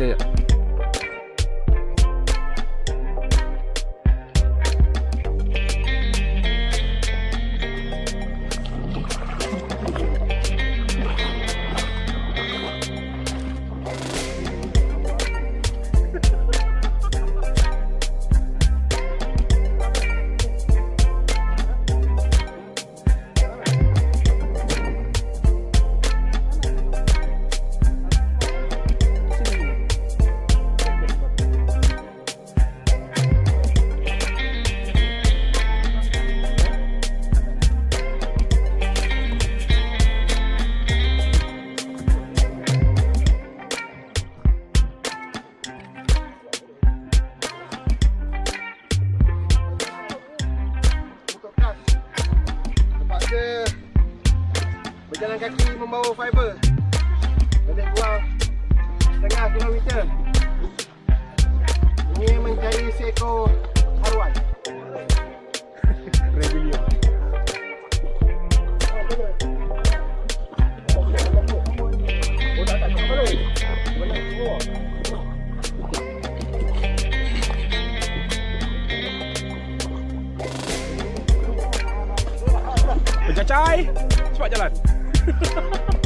Ya, kilometer ini mencari seekor haruan Rebellion. Oh tak tak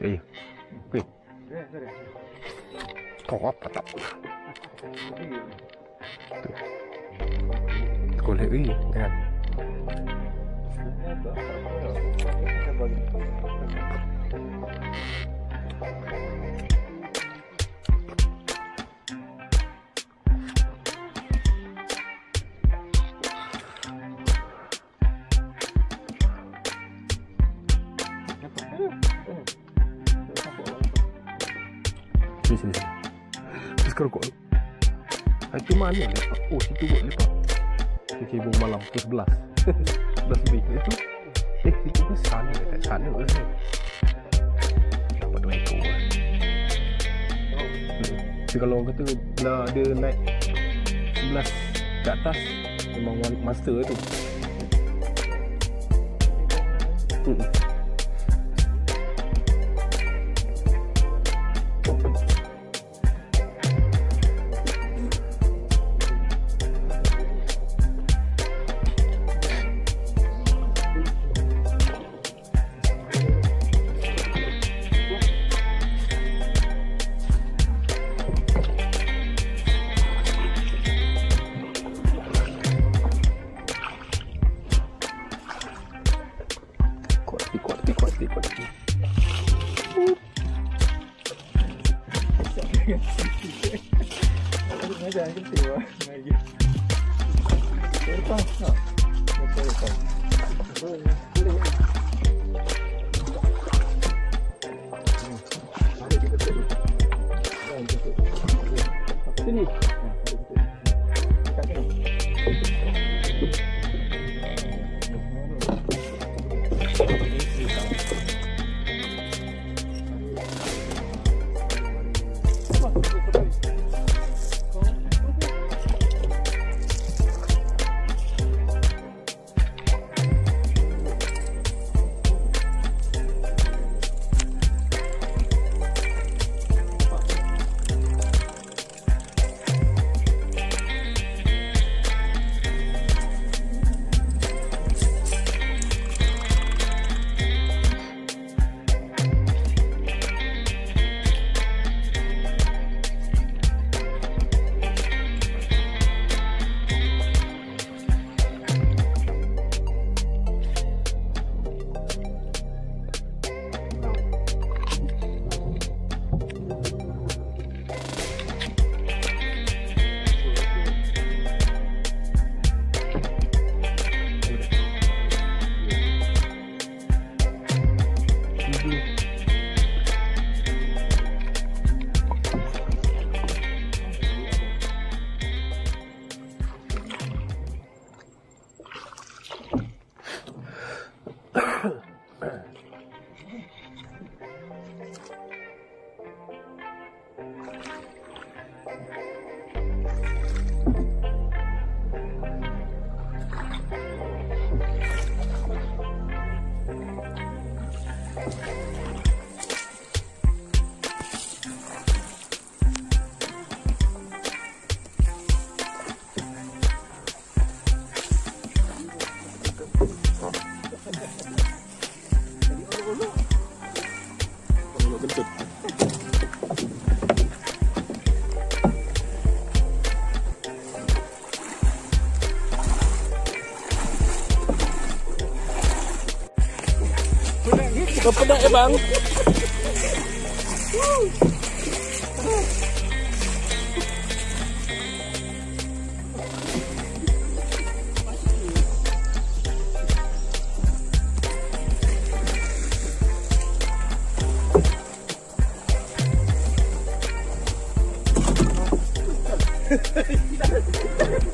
tak apa Banyak semua Pencacai. Cepat jalan. Ya, ya. Okey. Kau apa tak? Kau lihat ni kan? Sini sini sini. Terus kau kau. Itu mana lepak? Oh, situ buat lepak. Okey, bung malam pukul 11. 11 lebih. Itu eh itu ke sana dekat sana ke ni? Dapat dua ekor. lah. Hmm. Jadi kalau orang kata bila ada naik 11 ke atas memang master tu. Hmm. Lah Lagi Lepas tak Sini Kat sini Kau pedak ya bang? Ha ha ha ha!